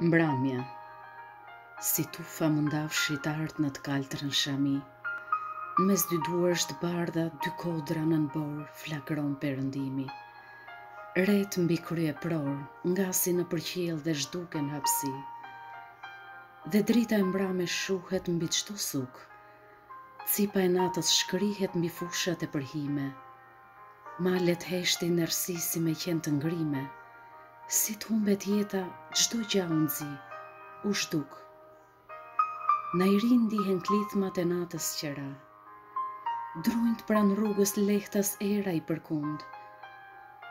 Mbramja, si tufa mëndafshi t'artë në të kaltrën shami, në mes dy duarsh t'bardha, dy kodra nën borë, flakron përëndimi. Retë mbi krye prore ngasin nëpër qiell dhe zhduken hapsi. Dhe drita e mbrame shuhet mbi çdo sukë, cipa e natës shtrihet mbi fushat e përhime, Malet heshtin n'errësi si me qenë të ngrime Si t'humbet jeta çdo gja u nxi, u zhduk N'ajri ndihen klithmat e natës që ra Drunjtë pranë rrugës lehtas era i përkund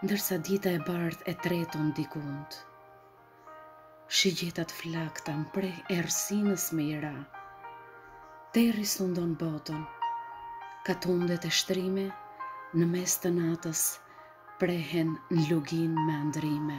Ndërsa dita e bardhë e tretun dikund Shigjeta t'flakta mpreh errësinës me i ra. Terri sundon botën. Katundet e shtrime, në mes të natës prehen n'luginë me andrime.